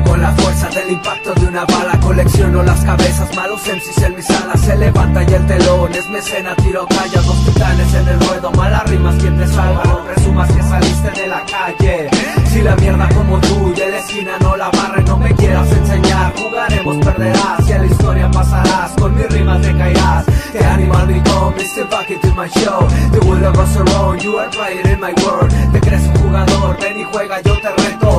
cabeza del impacto de una bala. Colecciono las cabezas, malos MCs en mi sala Se levanta y el telón es mi escena Tiro calla, dos titanes en el ruedo. Malas rimas, quien te salva. No presumas que saliste de la calle. Si la mierda como tú de la esquina no la barre No me quieras enseñar, jugaremos, perderás Y a la historia pasarás, con mis rimas decaerás. The animal become Mr. Bucket in my show. The world goes around, you are playing in my world. Te crees un jugador, ven y juega, yo te reto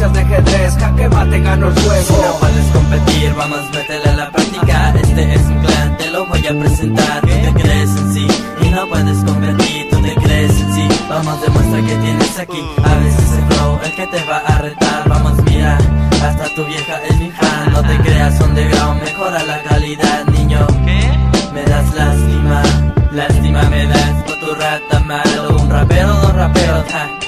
fichas de ajedrez, jaque mate, gano el Si no juego puedes competir, vamos, métele a la práctica. Este es un clan, te lo voy a presentar. Tú te crees en sí y no puedes competir. Tú te crees en sí, vamos, demuestra que tienes aquí. A veces el flow, el que te va a retar. Vamos, mira, hasta tu vieja es mi fan. No te creas underground, mejora la calidad, niño. Me das lástima, lástima me das por tu rata malo. Un rapero, dos raperos, ja,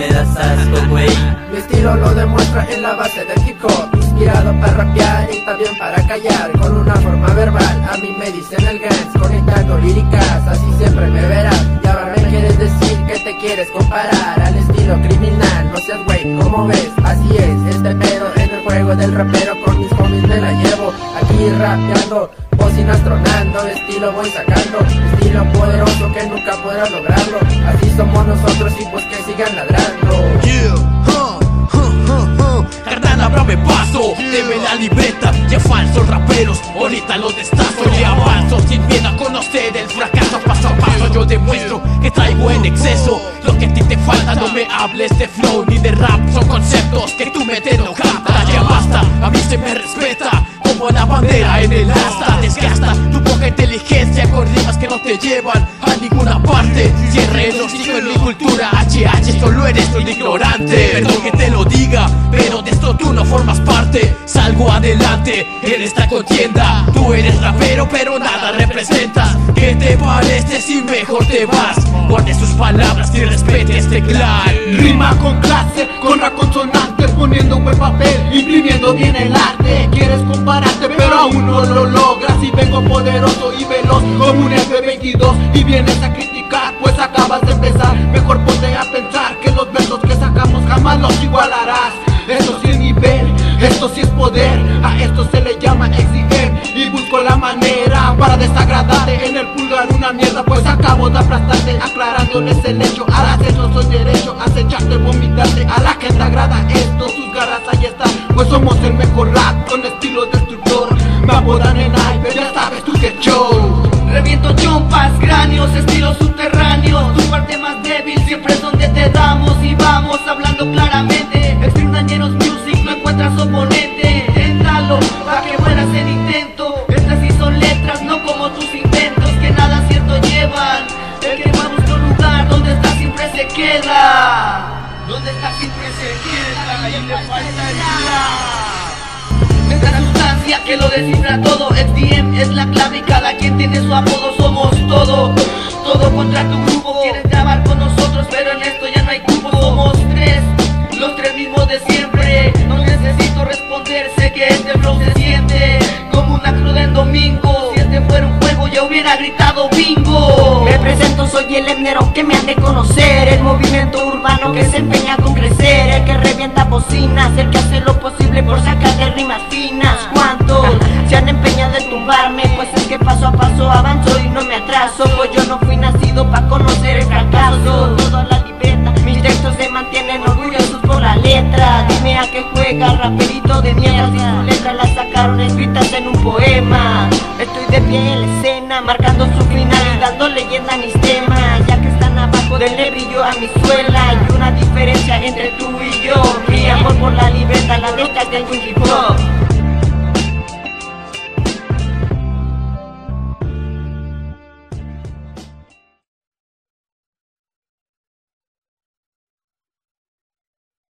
Me das asco, güey. Mi estilo lo demuestra en la base del hip hop Inspirado para rapear y también para callar Con una forma verbal, a mí me dicen el Gans Conectando líricas, así siempre me verás. Y ahora me quieres decir que te quieres comparar Al estilo criminal, no seas güey, como ves Así es, este pedo en el juego del rapero Con mis homies me la llevo. Aquí rapeando, bocinas tronando Estilo voy sacando, estilo poderoso que nunca podrás lograrlo la libreta. Ya falsos raperos, ahorita los destazo Le avanzo sin miedo a conocer el fracaso. Paso a paso yo demuestro que traigo en exceso. Lo que a ti te falta, no me hables de flow ni de rap. Son conceptos que tú me te enojata Ya basta, a mí se me respeta. Como la bandera en el asta Desgasta tu poca inteligencia con rimas que no te llevan a ninguna parte. Cierre el hocico en mi cultura HH, solo eres un ignorante. Perdón que te lo diga, pero de esto tú no formas parte Salgo adelante en esta contienda. Tú eres rapero pero nada representas. ¿Qué te parece si mejor te vas? Guarde sus palabras y respete este clan. Rima con clase, con la consonante Poniendo un buen papel, imprimiendo bien el arte. Quieres compararte pero aún no lo logras. Y vengo poderoso y veloz como un F-22 Y vienes a criticar pues acabas de para desagradarte. En el pulgar una mierda pues acabo de aplastarte. Aclarándoles el hecho, ahora no soy derecho Acecharte, vomitarte, a la que te agrada esto Sus garras ahí están, pues somos el mejor rap Con estilo destructor, me apodan en hype Ya sabes tú que show. Reviento chompas, cráneos, estilo subterráneo Tu parte más débil siempre es donde te damos Y vamos hablando claramente. Extreme Dañeros Music, no encuentras oponente se queda. Donde está siempre se queda Y le faltaría esta sustancia que lo descifra todo XDM es la clave y cada quien tiene su apodo Somos todo, todo contra tu grupo Quieres grabar con nosotros pero en esto ya no hay cupo. Somos tres, los tres mismos de siempre. No necesito responder, sé que este flow se siente Como una cruda en domingo. Si este fuera un juego ya hubiera gritado bingo Me presento, soy el etnero que me han de conocer El movimiento urbano que se empeña con crecer El que revienta bocinas, el que hace lo posible por sacarle rimas finas. ¿Cuántos se han empeñado en tumbarme? Pues es que paso a paso avanzo y no me atraso Pues yo no fui nacido para conocer el fracaso. Todo a la libreta, mis textos se mantienen orgullosos por la letra. Dime a qué juega, raperito de mierda. Si sus letras las sacaron escritas en un poema. Estoy de pie en la marcando su final dando leyenda a mis temas. Ya que están abajo del brillo a mi suela Hay una diferencia entre tú y yo. Mi amor por la libreta, la letra del hip hop